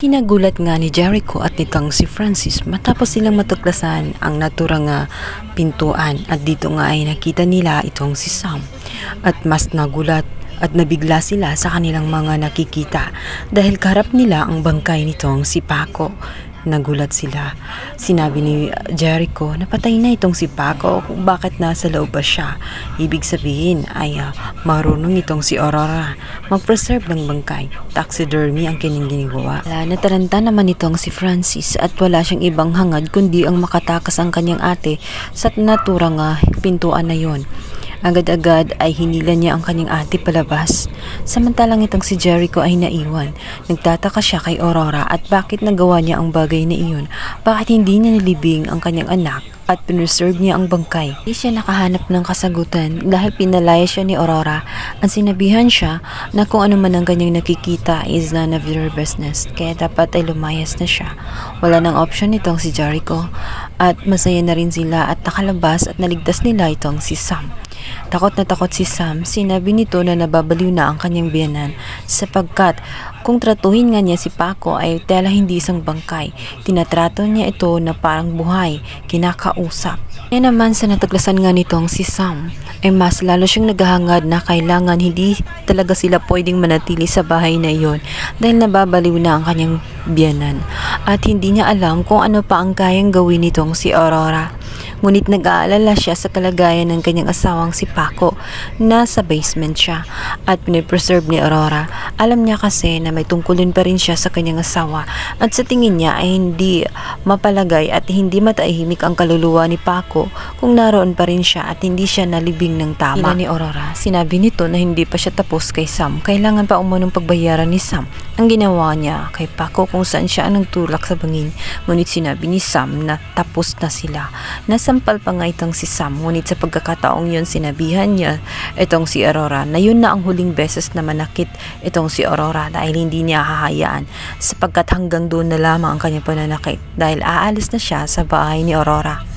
Kinagulat nga ni Jericho at nitong si Francis matapos silang matuklasan ang naturang nga pintuan at dito nga ay nakita nila itong si Sam at mas nagulat at nabigla sila sa kanilang mga nakikita dahil karap nila ang bangkay nitong si Paco. Nagulat sila. Sinabi ni Jericho na patay na itong si Paco kung bakit nasa loob ba siya. Ibig sabihin ay uh, marunong itong si Aurora mag-preserve ng bangkay. Taxidermy ang kanyang ginagawa. Wala, nataranta naman itong si Francis at wala siyang ibang hangad kundi ang makatakas ang kanyang ate sa naturang uh, pintuan na yon. Agad-agad ay hinila niya ang kanyang ate palabas. Samantalang itong si Jericho ay naiwan. Nagtataka siya kay Aurora at bakit nagawa niya ang bagay na iyon. Bakit hindi niya nilibing ang kanyang anak at pinreserve niya ang bangkay. Hindi siya nakahanap ng kasagutan dahil pinalaya siya ni Aurora. Ang sinabihan siya na kung ano man ang kanyang nakikita is none of your business kaya dapat ay lumayas na siya. Wala nang option itong si Jericho at masaya na rin sila at nakalabas at naligtas nila itong si Sam. Takot na takot si Sam, sinabi nito na nababaliw na ang kanyang biyanan sapagkat kung tratuhin nga niya si Paco ay tela hindi isang bangkay. Tinatrato niya ito na parang buhay, kinakausap. Yan naman sa natuklasan nga nitong si Sam ay mas lalo siyang naghahangad na kailangan hindi talaga sila pwedeng manatili sa bahay na iyon dahil nababaliw na ang kanyang biyanan at hindi niya alam kung ano pa ang kayang gawin nitong si Aurora. Ngunit nag-aalala siya sa kalagayan ng kanyang asawang si Paco. Nasa basement siya at pinipreserve ni Aurora. Alam niya kasi na may tungkulin pa rin siya sa kanyang asawa at sa tingin niya ay hindi mapalagay at hindi matahimik ang kaluluwa ni Paco kung naroon pa rin siya at hindi siya nalibing ng tama. Ina ni Aurora, sinabi nito na hindi pa siya tapos kay Sam. Kailangan pa umunong pagbayaran ni Sam. Ang ginawa niya kay Paco kung saan siya ang nagtulak sa bangin. Ngunit sinabi ni Sam na tapos na sila. Nasa Nasampal pa nga itong si Sam, ngunit sa pagkakataong yun sinabihan niya itong si Aurora na yun na ang huling beses na manakit itong si Aurora dahil hindi niya hahayaan sapagkat hanggang doon na lamang ang kanyang pananakit dahil aalis na siya sa bahay ni Aurora.